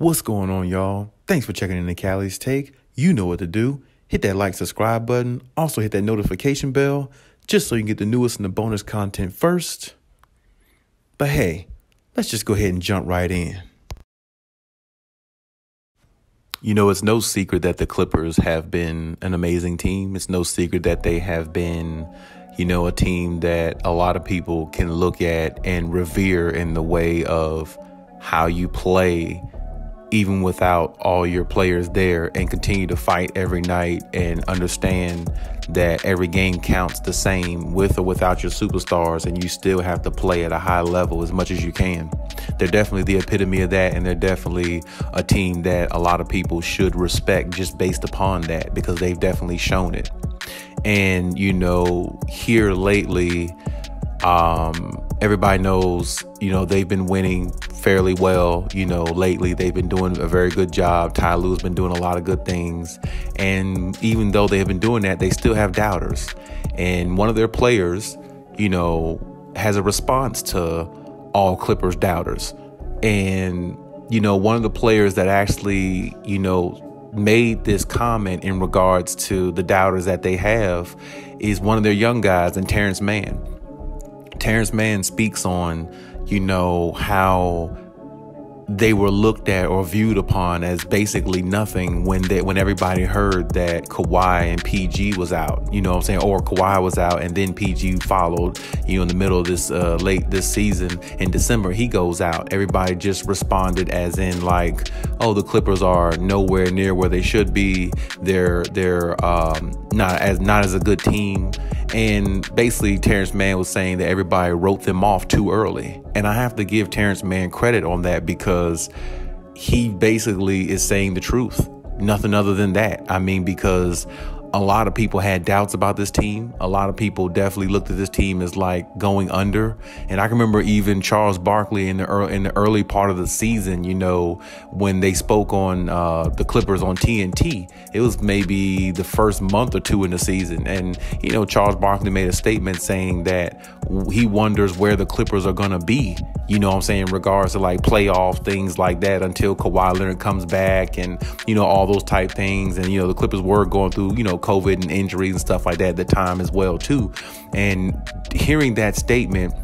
What's going on, y'all? Thanks for checking in the Khaliis Take. You know what to do. Hit that like, subscribe button. Also, hit that notification bell just so you can get the newest and the bonus content first. But hey, let's just go ahead and jump right in. You know, it's no secret that the Clippers have been an amazing team. It's no secret that they have been, you know, a team that a lot of people can look at and revere in the way of how you play even without all your players there and continue to fight every night and understand that every game counts the same with or without your superstars and you still have to play at a high level as much as you can. They're definitely the epitome of that and they're definitely a team that a lot of people should respect just based upon that because they've definitely shown it. And you know, here lately um everybody knows, you know, they've been winning fairly well, you know, lately. They've been doing a very good job. Ty Lue's been doing a lot of good things. And even though they have been doing that, they still have doubters. And one of their players, you know, has a response to all Clippers doubters. And, you know, one of the players that actually, you know, made this comment in regards to the doubters that they have is one of their young guys and Terance Mann. Terance Mann speaks on, you know, how they were looked at or viewed upon as basically nothing when they when everybody heard that Kawhi and PG was out. You know what I'm saying? Or Kawhi was out and then PG followed, you know, in the middle of this uh, late this season in December, he goes out. Everybody just responded as in like, oh, the Clippers are nowhere near where they should be. They're they're um, not as not as a good team. And basically, Terance Mann was saying that everybody wrote them off too early. And I have to give Terance Mann credit on that because he basically is saying the truth. Nothing other than that. I mean, because a lot of people had doubts about this team. A lot of people definitely looked at this team as like going under. And I can remember even Charles Barkley in the early, in the early part of the season, you know, when they spoke on uh, the Clippers on TNT. It was maybe the first month or two in the season, and you know, Charles Barkley made a statement saying that he wonders where the Clippers are going to be. You know, what I'm saying in regards to like playoff things like that until Kawhi Leonard comes back, and you know all those type things. And you know, the Clippers were going through you know COVID and injuries and stuff like that at the time as well too. And hearing that statement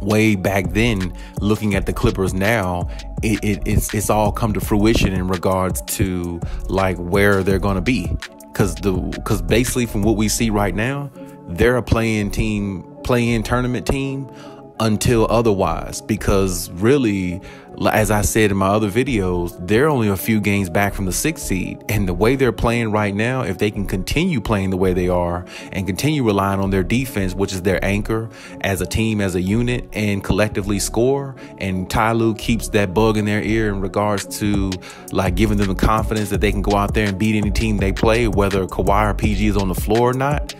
way back then, looking at the Clippers now, it, it, it's it's all come to fruition in regards to like where they're to be. Because the because basically from what we see right now, they're a play-in team, play-in tournament team until otherwise. Because really, as I said in my other videos, they're only a few games back from the sixth seed. And the way they're playing right now, if they can continue playing the way they are and continue relying on their defense, which is their anchor as a team, as a unit, and collectively score, and Ty Lue keeps that bug in their ear in regards to like giving them the confidence that they can go out there and beat any team they play, whether Kawhi or PG is on the floor or not,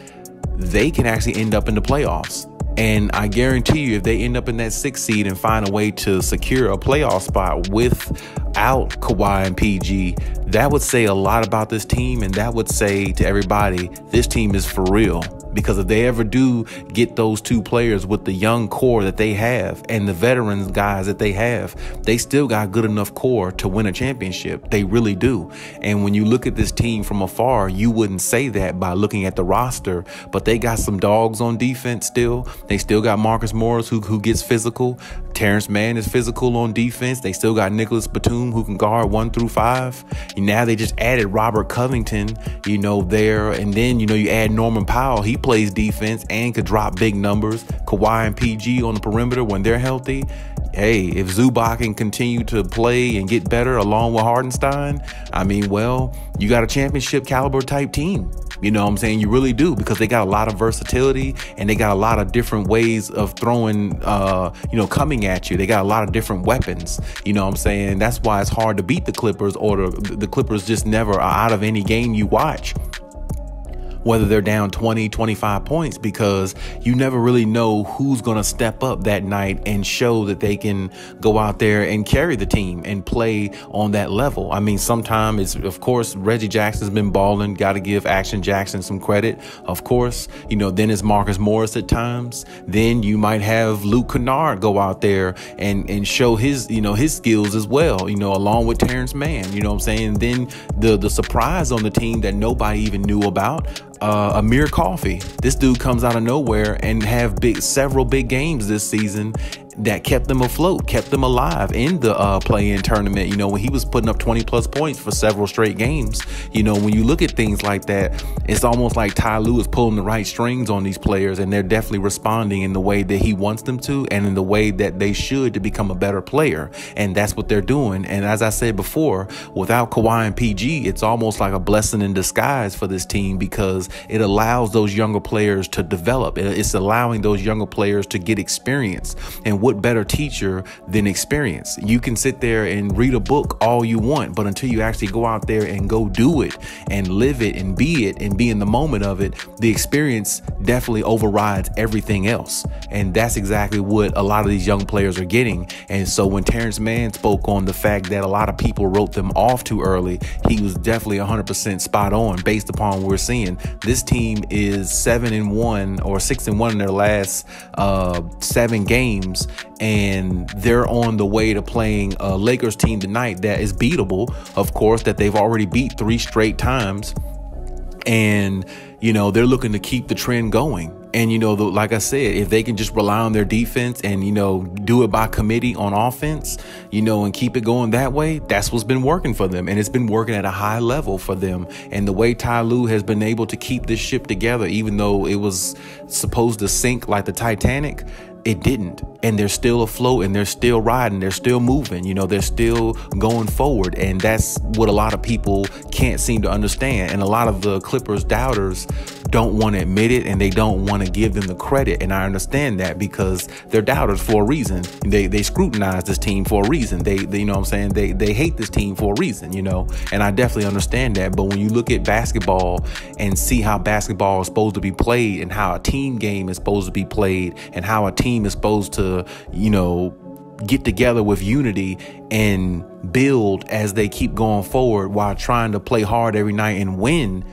they can actually end up in the playoffs. And I guarantee you, if they end up in that sixth seed and find a way to secure a playoff spot without Kawhi and PG, that would say a lot about this team. And that would say to everybody, this team is for real. Because if they ever do get those two players with the young core that they have and the veterans guys that they have, they still got good enough core to win a championship. They really do. And when you look at this team from afar, you wouldn't say that by looking at the roster, but they got some dogs on defense still. They still got Marcus Morris who, who gets physical. Terance Mann is physical on defense. They still got Nicholas Batum who can guard one through five. And now they just added Robert Covington, you know, there. And then, you know, you add Norman Powell. He plays defense and could drop big numbers. Kawhi and PG on the perimeter when they're healthy. Hey, if Zubac can continue to play and get better along with Hartenstein, I mean, well, you got a championship caliber type team. You know what I'm saying? You really do because they got a lot of versatility and they got a lot of different ways of throwing, uh, you know, coming at you. They got a lot of different weapons. You know what I'm saying? That's why it's hard to beat the Clippers or the, the Clippers just never are out of any game you watch. Whether they're down 20, 25 points, because you never really know who's going to step up that night and show that they can go out there and carry the team and play on that level. I mean, sometimes it's, of course, Reggie Jackson's been balling. Got to give Action Jackson some credit. Of course, you know, then it's Marcus Morris at times. Then you might have Luke Kennard go out there and, and show his, you know, his skills as well, you know, along with Terance Mann, you know what I'm saying? Then the, the surprise on the team that nobody even knew about uh, Amir Coffey. This dude comes out of nowhere and have big several big games this season that kept them afloat, kept them alive in the uh, play-in tournament. You know, when he was putting up 20 plus points for several straight games. You know, when you look at things like that, it's almost like Ty Lue is pulling the right strings on these players, and they're definitely responding in the way that he wants them to, and in the way that they should to become a better player. And that's what they're doing. And as I said before, without Kawhi and PG, it's almost like a blessing in disguise for this team because it allows those younger players to develop. It's allowing those younger players to get experience. And what better teacher than experience? You can sit there and read a book all you want, but until you actually go out there and go do it and live it and be it and be in the moment of it, the experience definitely overrides everything else. And that's exactly what a lot of these young players are getting. And so when Terance Mann spoke on the fact that a lot of people wrote them off too early, he was definitely 100% spot on based upon what we're seeing. This team is seven and one or six and one in their last uh, seven games and they're on the way to playing a Lakers team tonight that is beatable, of course, that they've already beat three straight times. And, you know, they're looking to keep the trend going. And, you know, the, like I said, if they can just rely on their defense and, you know, do it by committee on offense, you know, and keep it going that way, that's what's been working for them. And it's been working at a high level for them. And the way Ty Lue has been able to keep this ship together, even though it was supposed to sink like the Titanic, it didn't. And they're still afloat and they're still riding. They're still moving. You know they're still going forward. And that's what a lot of people can't seem to understand. And a lot of the clippers doubters don't want to admit it and they don't want to give them the credit. And i understand that because they're doubters for a reason. They they scrutinize this team for a reason. They, they you know what i'm saying? They they hate this team for a reason you know? And i definitely understand that. But when you look at basketball and see how basketball is supposed to be played and how a team game is supposed to be played and how a team is supposed to you know, get together with unity and build as they keep going forward while trying to play hard every night and win.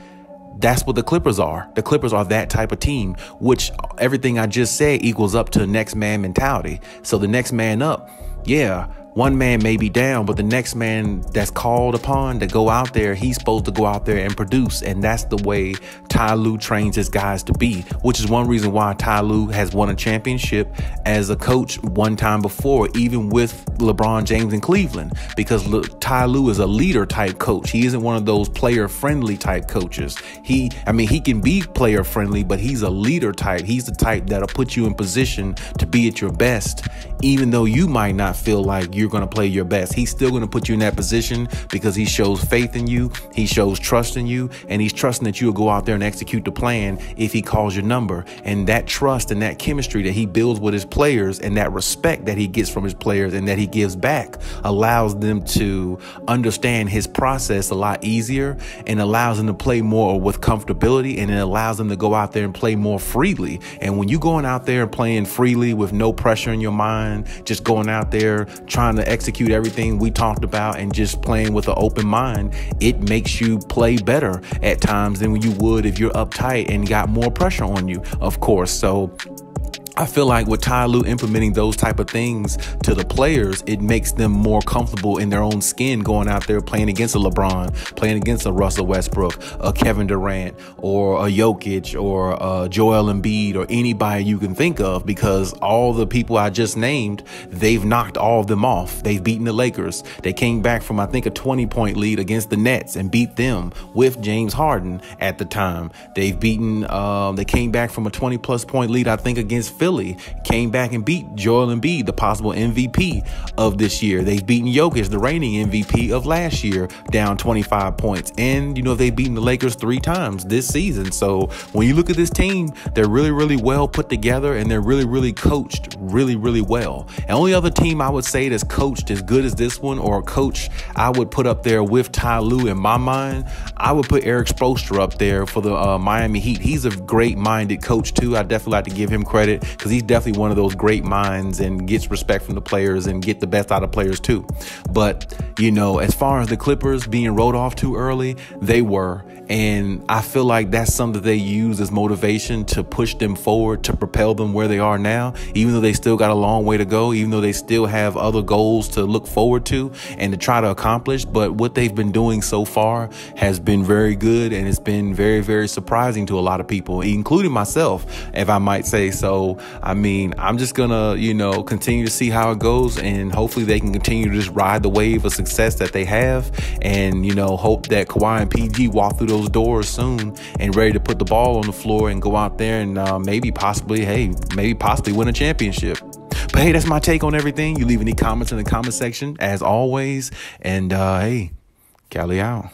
That's what the Clippers are. The Clippers are that type of team, which everything I just said equals up to next man mentality. So the next man up, yeah, one man may be down, but the next man that's called upon to go out there, he's supposed to go out there and produce. And that's the way Ty Lue trains his guys to be, which is one reason why Ty Lue has won a championship as a coach one time before, even with LeBron James in Cleveland, because Ty Lue is a leader type coach. He isn't one of those player friendly type coaches. He, I mean, he can be player friendly, but he's a leader type. He's the type that'll put you in position to be at your best, even though you might not feel like you're going to play your best. He's still going to put you in that position because he shows faith in you, he shows trust in you, and he's trusting that you'll go out there and execute the plan if he calls your number. And that trust and that chemistry that he builds with his players and that respect that he gets from his players and that he gives back allows them to understand his process a lot easier and allows them to play more with comfortability and it allows them to go out there and play more freely. And when you're going out there and playing freely with no pressure in your mind, just going out there trying to execute everything we talked about and just playing with an open mind, it makes you play better at times than you would if you're uptight and got more pressure on you, of course. So I feel like with Ty Lue implementing those type of things to the players, it makes them more comfortable in their own skin going out there playing against a LeBron, playing against a Russell Westbrook, a Kevin Durant, or a Jokic, or a Joel Embiid, or anybody you can think of, because all the people I just named, they've knocked all of them off. They've beaten the Lakers. They came back from I think a 20 point lead against the Nets and beat them with James Harden at the time. They've beaten. Um, they came back from a 20 plus point lead I think against Philly Philly, came back and beat Joel Embiid, the possible MVP of this year. They've beaten Jokic, the reigning MVP of last year, down 25 points. And, you know, they've beaten the Lakers three times this season. So when you look at this team, they're really, really well put together and they're really, really coached really, really well. And only other team I would say that's coached as good as this one or a coach I would put up there with Ty Lue in my mind, I would put Erik Spoelstra up there for the uh, Miami Heat. He's a great minded coach, too. I definitely like to give him credit because he's definitely one of those great minds and gets respect from the players and get the best out of players, too. But, you know, as far as the Clippers being wrote off too early, they were. And I feel like that's something they use as motivation to push them forward, to propel them where they are now, even though they still got a long way to go, even though they still have other goals to look forward to and to try to accomplish. But what they've been doing so far has been very good and it's been very, very surprising to a lot of people, including myself, if I might say so. I mean, I'm just gonna, you know, continue to see how it goes and hopefully they can continue to just ride the wave of success that they have and, you know, hope that Kawhi and PG walk through those those doors soon and ready to put the ball on the floor and go out there and uh, maybe possibly, hey, maybe possibly win a championship. But hey, that's my take on everything. You leave any comments in the comment section as always. And uh, hey, Cali out.